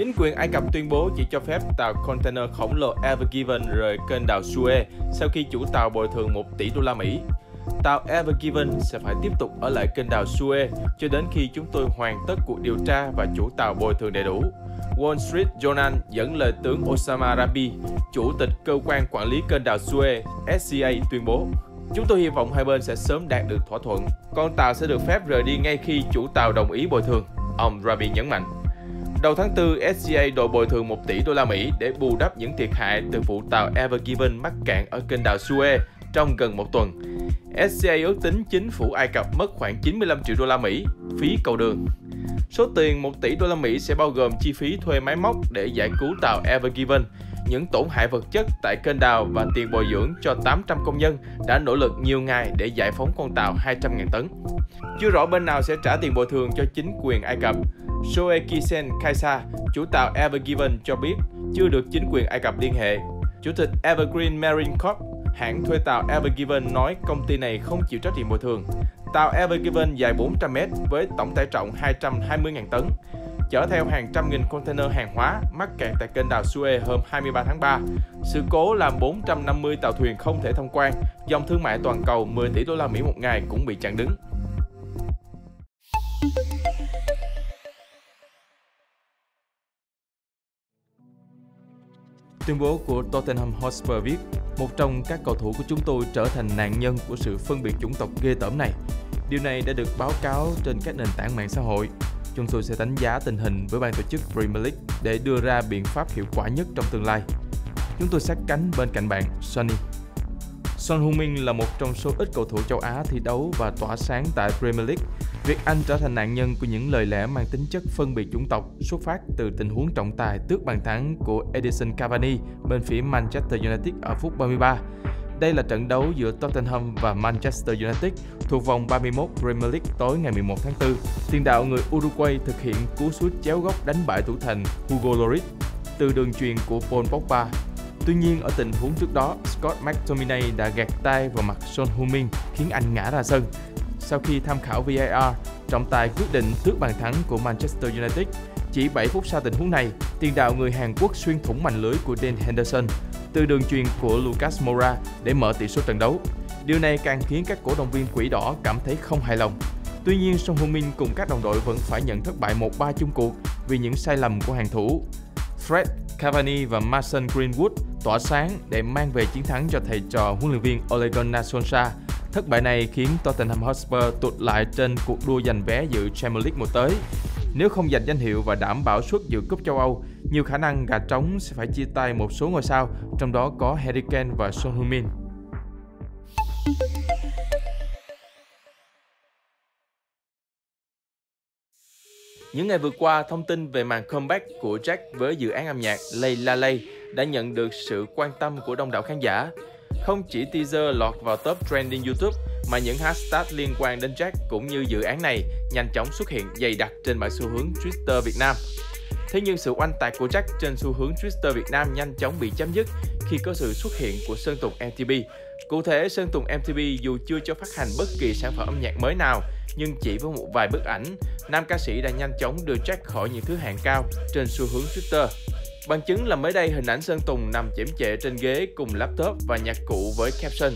Chính quyền Ai Cập tuyên bố chỉ cho phép tàu container khổng lồ Ever Given rời kênh đào Suez sau khi chủ tàu bồi thường 1 tỷ đô la Mỹ. Tàu Ever Given sẽ phải tiếp tục ở lại kênh đào Suez cho đến khi chúng tôi hoàn tất cuộc điều tra và chủ tàu bồi thường đầy đủ. Wall Street Journal dẫn lời tướng Osama Rabi, chủ tịch cơ quan quản lý kênh đào Suez SCA tuyên bố Chúng tôi hy vọng hai bên sẽ sớm đạt được thỏa thuận. Con tàu sẽ được phép rời đi ngay khi chủ tàu đồng ý bồi thường, ông Rabi nhấn mạnh. Đầu tháng 4, SCA đội bồi thường 1 tỷ đô la Mỹ để bù đắp những thiệt hại từ vụ tàu Ever Given mắc cạn ở kênh đào Suez trong gần một tuần. SCA ước tính chính phủ Ai Cập mất khoảng 95 triệu đô la Mỹ phí cầu đường. Số tiền 1 tỷ đô la Mỹ sẽ bao gồm chi phí thuê máy móc để giải cứu tàu Ever Given, những tổn hại vật chất tại kênh đào và tiền bồi dưỡng cho 800 công nhân đã nỗ lực nhiều ngày để giải phóng con tàu 200.000 tấn. Chưa rõ bên nào sẽ trả tiền bồi thường cho chính quyền Ai Cập. Soekisen Kaisa, chủ tàu Ever Given cho biết chưa được chính quyền Ai Cập liên hệ. Chủ tịch Evergreen Marine Corp, hãng thuê tàu Ever Given nói công ty này không chịu trách nhiệm bồi thường. Tàu Ever Given dài 400m với tổng tải trọng 220.000 tấn, chở theo hàng trăm nghìn container hàng hóa mắc kẹt tại kênh đào Suez hôm 23 tháng 3. Sự cố làm 450 tàu thuyền không thể thông quan, dòng thương mại toàn cầu 10 tỷ đô la Mỹ một ngày cũng bị chặn đứng. Tuyên bố của Tottenham Hotspur viết, một trong các cầu thủ của chúng tôi trở thành nạn nhân của sự phân biệt chủng tộc ghê tởm này. Điều này đã được báo cáo trên các nền tảng mạng xã hội. Chúng tôi sẽ đánh giá tình hình với ban tổ chức Premier League để đưa ra biện pháp hiệu quả nhất trong tương lai. Chúng tôi sát cánh bên cạnh bạn, Sonny. Son Heung-min là một trong số ít cầu thủ châu Á thi đấu và tỏa sáng tại Premier League. Việc anh trở thành nạn nhân của những lời lẽ mang tính chất phân biệt chủng tộc xuất phát từ tình huống trọng tài tước bàn thắng của Edison Cavani bên phía Manchester United ở phút 33. Đây là trận đấu giữa Tottenham và Manchester United thuộc vòng 31 Premier League tối ngày 11 tháng 4. Tiền đạo người Uruguay thực hiện cú sút chéo góc đánh bại thủ thành Hugo Lloris từ đường truyền của Paul Pogba Tuy nhiên, ở tình huống trước đó, Scott McTominay đã gạt tay vào mặt Son Heung-min khiến anh ngã ra sân. Sau khi tham khảo VAR, trọng tài quyết định tước bàn thắng của Manchester United. Chỉ 7 phút sau tình huống này, tiền đạo người Hàn Quốc xuyên thủng mảnh lưới của Dan Henderson từ đường truyền của Lucas Moura để mở tỷ số trận đấu. Điều này càng khiến các cổ động viên quỷ đỏ cảm thấy không hài lòng. Tuy nhiên, Song Heung-min cùng các đồng đội vẫn phải nhận thất bại 1-3 chung cuộc vì những sai lầm của hàng thủ. Fred, Cavani và Mason Greenwood tỏa sáng để mang về chiến thắng cho thầy trò huấn luyện viên Ole Gunnar Solskjaer. Thất bại này khiến Tottenham Hotspur tụt lại trên cuộc đua giành vé dự Champions League mùa tới. Nếu không giành danh hiệu và đảm bảo suất dự cúp châu Âu, nhiều khả năng gà trống sẽ phải chia tay một số ngôi sao, trong đó có Harry Kane và Son Heung-min. Những ngày vừa qua, thông tin về màn comeback của Jack với dự án âm nhạc Lay La Lay đã nhận được sự quan tâm của đông đảo khán giả. Không chỉ teaser lọt vào top trending YouTube mà những hashtag liên quan đến Jack cũng như dự án này nhanh chóng xuất hiện dày đặc trên bảng xu hướng Twitter Việt Nam. Thế nhưng sự oanh tạc của Jack trên xu hướng Twitter Việt Nam nhanh chóng bị chấm dứt khi có sự xuất hiện của Sơn Tùng MTV. Cụ thể, Sơn Tùng MTV dù chưa cho phát hành bất kỳ sản phẩm âm nhạc mới nào, nhưng chỉ với một vài bức ảnh, nam ca sĩ đã nhanh chóng đưa Jack khỏi những thứ hạng cao trên xu hướng Twitter. Bằng chứng là mới đây hình ảnh Sơn Tùng nằm chễm chệ trên ghế cùng laptop và nhạc cụ với caption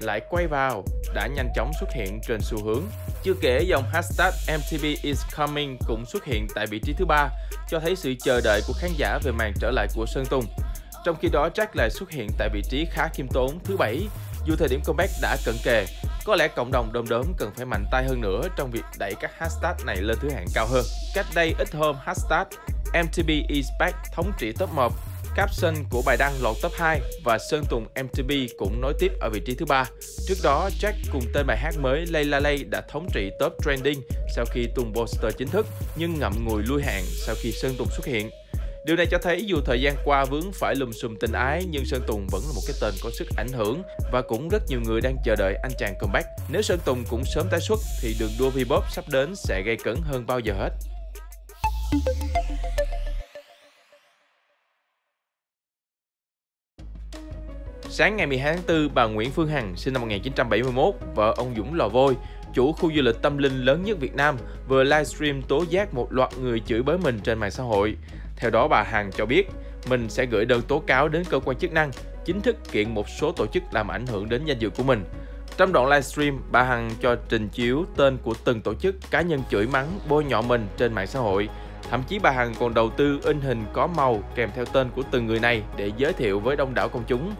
lại quay vào đã nhanh chóng xuất hiện trên xu hướng. Chưa kể dòng hashtag MTV is coming cũng xuất hiện tại vị trí thứ ba, cho thấy sự chờ đợi của khán giả về màn trở lại của Sơn Tùng. Trong khi đó Jack lại xuất hiện tại vị trí khá khiêm tốn thứ bảy, dù thời điểm comeback đã cận kề. Có lẽ cộng đồng đom đóm cần phải mạnh tay hơn nữa trong việc đẩy các hashtag này lên thứ hạng cao hơn. Cách đây ít hôm, hashtag mtb is back thống trị top 1. Caption của bài đăng lọt top 2 và Sơn Tùng mtb cũng nối tiếp ở vị trí thứ ba. Trước đó, Jack cùng tên bài hát mới Lay La Lay đã thống trị top trending sau khi tung poster chính thức nhưng ngậm ngùi lui hạng sau khi Sơn Tùng xuất hiện. Điều này cho thấy dù thời gian qua vướng phải lùm xùm tình ái nhưng Sơn Tùng vẫn là một cái tên có sức ảnh hưởng và cũng rất nhiều người đang chờ đợi anh chàng comeback. Nếu Sơn Tùng cũng sớm tái xuất thì đường đua V-pop sắp đến sẽ gây cấn hơn bao giờ hết. Sáng ngày 12 tháng 4, bà Nguyễn Phương Hằng, sinh năm 1971, vợ ông Dũng Lò Vôi, chủ khu du lịch tâm linh lớn nhất Việt Nam, vừa livestream tố giác một loạt người chửi bới mình trên mạng xã hội. Theo đó bà Hằng cho biết mình sẽ gửi đơn tố cáo đến cơ quan chức năng chính thức kiện một số tổ chức làm ảnh hưởng đến danh dự của mình. Trong đoạn livestream, bà Hằng cho trình chiếu tên của từng tổ chức cá nhân chửi mắng, bôi nhọ mình trên mạng xã hội. Thậm chí bà Hằng còn đầu tư in hình có màu kèm theo tên của từng người này để giới thiệu với đông đảo công chúng.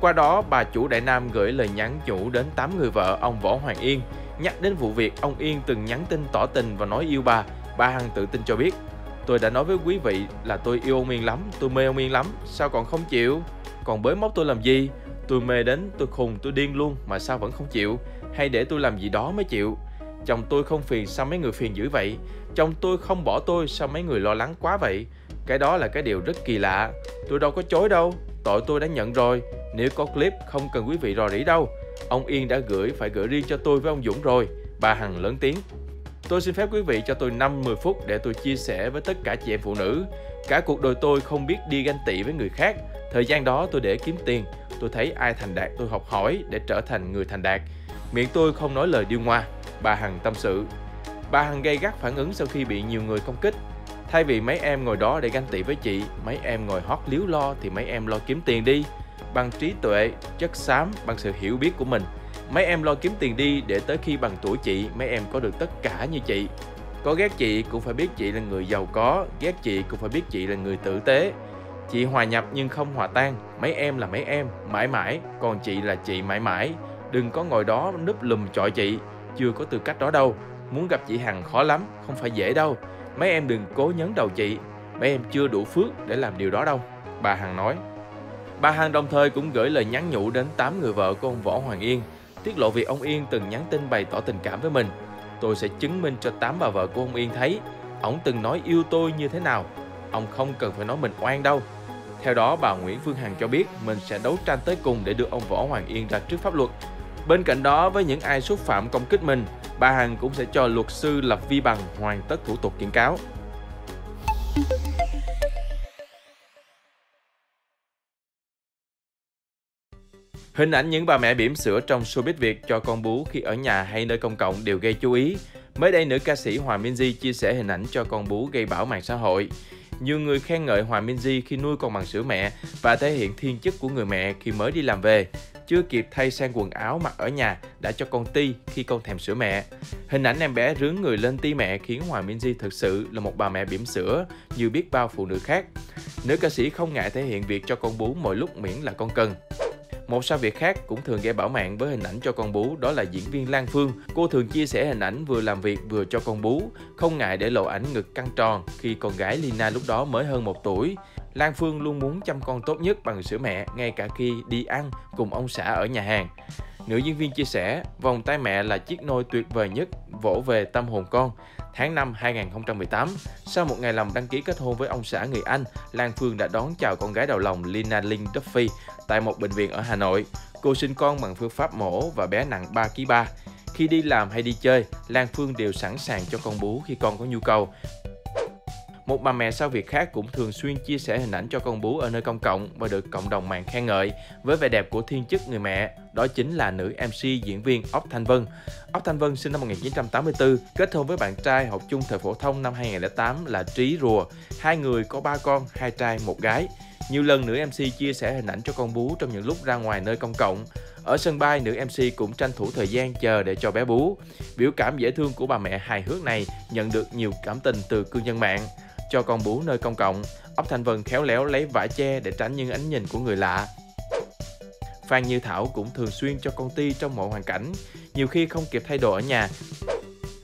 Qua đó, bà chủ Đại Nam gửi lời nhắn nhủ đến 8 người vợ ông Võ Hoàng Yên, nhắc đến vụ việc ông Yên từng nhắn tin tỏ tình và nói yêu bà. Bà Hằng tự tin cho biết, tôi đã nói với quý vị là tôi yêu ông Yên lắm, tôi mê ông Yên lắm, sao còn không chịu? Còn bới móc tôi làm gì? Tôi mê đến tôi khùng tôi điên luôn mà sao vẫn không chịu? Hay để tôi làm gì đó mới chịu? Chồng tôi không phiền sao mấy người phiền dữ vậy? Chồng tôi không bỏ tôi sao mấy người lo lắng quá vậy? Cái đó là cái điều rất kỳ lạ. Tôi đâu có chối đâu. Tội tôi đã nhận rồi. Nếu có clip không cần quý vị rò rỉ đâu. Ông Yên đã gửi phải gửi riêng cho tôi với ông Dũng rồi. Bà Hằng lớn tiếng. Tôi xin phép quý vị cho tôi 5-10 phút để tôi chia sẻ với tất cả chị em phụ nữ. Cả cuộc đời tôi không biết đi ganh tị với người khác. Thời gian đó tôi để kiếm tiền. Tôi thấy ai thành đạt tôi học hỏi để trở thành người thành đạt. Miệng tôi không nói lời điêu ngoa. Bà Hằng tâm sự. Bà Hằng gây gắt phản ứng sau khi bị nhiều người công kích. Thay vì mấy em ngồi đó để ganh tị với chị, mấy em ngồi hót liếu lo thì mấy em lo kiếm tiền đi. Bằng trí tuệ, chất xám, bằng sự hiểu biết của mình. Mấy em lo kiếm tiền đi để tới khi bằng tuổi chị, mấy em có được tất cả như chị. Có ghét chị cũng phải biết chị là người giàu có, ghét chị cũng phải biết chị là người tử tế. Chị hòa nhập nhưng không hòa tan, mấy em là mấy em, mãi mãi, còn chị là chị mãi mãi. Đừng có ngồi đó núp lùm chọi chị, chưa có tư cách đó đâu. Muốn gặp chị Hằng khó lắm, không phải dễ đâu. Mấy em đừng cố nhấn đầu chị, mấy em chưa đủ phước để làm điều đó đâu. Bà Hằng nói. Bà Hằng đồng thời cũng gửi lời nhắn nhủ đến 8 người vợ của ông Võ Hoàng Yên, tiết lộ việc ông Yên từng nhắn tin bày tỏ tình cảm với mình. Tôi sẽ chứng minh cho 8 bà vợ của ông Yên thấy, ông từng nói yêu tôi như thế nào. Ông không cần phải nói mình oan đâu. Theo đó, bà Nguyễn Phương Hằng cho biết mình sẽ đấu tranh tới cùng để đưa ông Võ Hoàng Yên ra trước pháp luật. Bên cạnh đó, với những ai xúc phạm công kích mình, bà Hằng cũng sẽ cho luật sư lập vi bằng hoàn tất thủ tục kiện cáo. Hình ảnh những bà mẹ bỉm sữa trong showbiz Việt cho con bú khi ở nhà hay nơi công cộng đều gây chú ý. Mới đây, nữ ca sĩ Hòa Minzy chia sẻ hình ảnh cho con bú gây bão mạng xã hội. Nhiều người khen ngợi Hòa Minzy khi nuôi con bằng sữa mẹ và thể hiện thiên chức của người mẹ khi mới đi làm về. Chưa kịp thay sang quần áo mặc ở nhà đã cho con ti khi con thèm sữa mẹ. Hình ảnh em bé rướn người lên ti mẹ khiến Hòa Minzy thực sự là một bà mẹ bỉm sữa như biết bao phụ nữ khác. Nữ ca sĩ không ngại thể hiện việc cho con bú mọi lúc miễn là con cần. Một sao việc khác cũng thường gây bảo mạng với hình ảnh cho con bú đó là diễn viên Lan Phương. Cô thường chia sẻ hình ảnh vừa làm việc vừa cho con bú, không ngại để lộ ảnh ngực căng tròn khi con gái Lina lúc đó mới hơn một tuổi. Lan Phương luôn muốn chăm con tốt nhất bằng sữa mẹ ngay cả khi đi ăn cùng ông xã ở nhà hàng. Nữ diễn viên chia sẻ, vòng tay mẹ là chiếc nôi tuyệt vời nhất vỗ về tâm hồn con. Tháng 5 2018, sau một ngày làm đăng ký kết hôn với ông xã người Anh, Lan Phương đã đón chào con gái đầu lòng Lina Lynn Duffy tại một bệnh viện ở Hà Nội. Cô sinh con bằng phương pháp mổ và bé nặng 3 kg 3. Khi đi làm hay đi chơi, Lan Phương đều sẵn sàng cho con bú khi con có nhu cầu. Một bà mẹ sau việc khác cũng thường xuyên chia sẻ hình ảnh cho con bú ở nơi công cộng và được cộng đồng mạng khen ngợi với vẻ đẹp của thiên chức người mẹ. Đó chính là nữ MC diễn viên Ốc Thanh Vân. Ốc Thanh Vân sinh năm 1984, kết hôn với bạn trai học chung thời phổ thông năm 2008 là Trí Rùa. Hai người có ba con, hai trai, một gái. Nhiều lần nữ MC chia sẻ hình ảnh cho con bú trong những lúc ra ngoài nơi công cộng. Ở sân bay, nữ MC cũng tranh thủ thời gian chờ để cho bé bú. Biểu cảm dễ thương của bà mẹ hài hước này nhận được nhiều cảm tình từ cư dân mạng cho con bú nơi công cộng, ốc Thanh Vân khéo léo lấy vải che để tránh những ánh nhìn của người lạ. Phan Như Thảo cũng thường xuyên cho con Ti trong mọi hoàn cảnh, nhiều khi không kịp thay đồ ở nhà.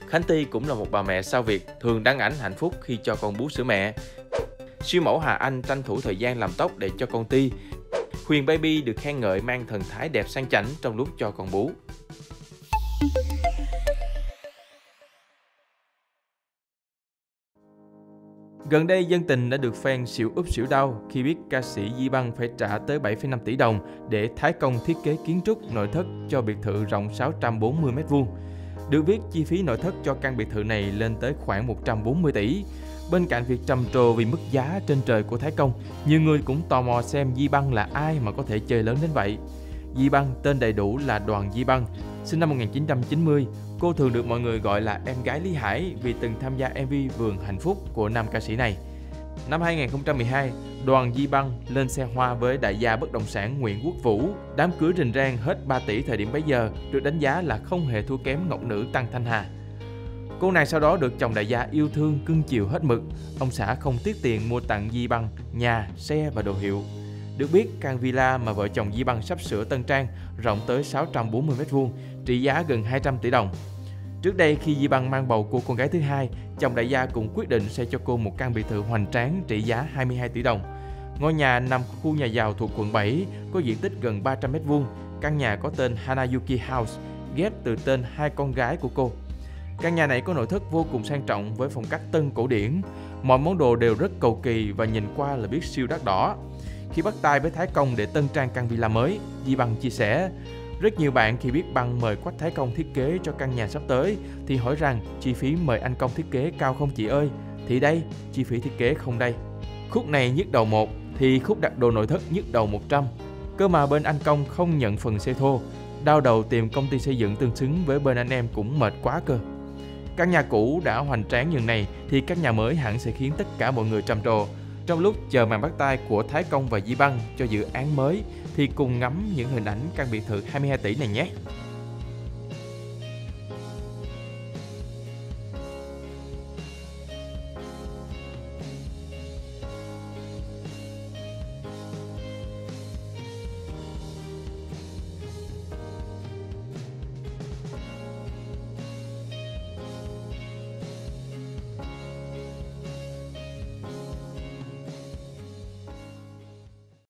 Khánh Ti cũng là một bà mẹ sao Việt thường đăng ảnh hạnh phúc khi cho con bú sữa mẹ. Siêu mẫu Hà Anh tranh thủ thời gian làm tóc để cho con Ti. Huyền Baby được khen ngợi mang thần thái đẹp sang chảnh trong lúc cho con bú. Gần đây, dân tình đã được fan xỉu úp xỉu đau khi biết ca sĩ Di Băng phải trả tới 7,5 tỷ đồng để thái công thiết kế kiến trúc nội thất cho biệt thự rộng 640 m2. Được biết, chi phí nội thất cho căn biệt thự này lên tới khoảng 140 tỷ. Bên cạnh việc trầm trồ vì mức giá trên trời của Thái Công, nhiều người cũng tò mò xem Di Băng là ai mà có thể chơi lớn đến vậy. Di Băng tên đầy đủ là Đoàn Di Băng, sinh năm 1990, Cô thường được mọi người gọi là em gái Lý Hải vì từng tham gia MV Vườn Hạnh Phúc của nam ca sĩ này. Năm 2012, đoàn Di Băng lên xe hoa với đại gia bất động sản Nguyễn Quốc Vũ. Đám cưới rình rang hết 3 tỷ thời điểm bấy giờ được đánh giá là không hề thua kém ngọc nữ Tăng Thanh Hà. Cô này sau đó được chồng đại gia yêu thương cưng chiều hết mực. Ông xã không tiếc tiền mua tặng Di Băng nhà, xe và đồ hiệu. Được biết, căn villa mà vợ chồng Di Băng sắp sửa tân trang rộng tới 640 m2, trị giá gần 200 tỷ đồng. Trước đây khi Di Băng mang bầu cô con gái thứ hai, chồng đại gia cũng quyết định sẽ cho cô một căn biệt thự hoành tráng trị giá 22 tỷ đồng. Ngôi nhà nằm khu nhà giàu thuộc quận 7, có diện tích gần 300 m2. Căn nhà có tên Hanayuki House, ghép từ tên hai con gái của cô. Căn nhà này có nội thất vô cùng sang trọng với phong cách tân cổ điển. Mọi món đồ đều rất cầu kỳ và nhìn qua là biết siêu đắt đỏ. Khi bắt tay với Thái Công để tân trang căn villa mới, Di bằng chia sẻ, rất nhiều bạn khi biết bằng mời Quách Thái Công thiết kế cho căn nhà sắp tới thì hỏi rằng chi phí mời anh Công thiết kế cao không chị ơi? Thì đây, chi phí thiết kế không đây. Khúc này nhức đầu một thì khúc đặt đồ nội thất nhức đầu 100. Cơ mà bên anh Công không nhận phần xe thô, đau đầu tìm công ty xây dựng tương xứng với bên anh em cũng mệt quá cơ. Căn nhà cũ đã hoành tráng như này thì căn nhà mới hẳn sẽ khiến tất cả mọi người trầm trồ. Trong lúc chờ màn bắt tay của Thái Công và Di Băng cho dự án mới thì cùng ngắm những hình ảnh căn biệt thự 22 tỷ này nhé.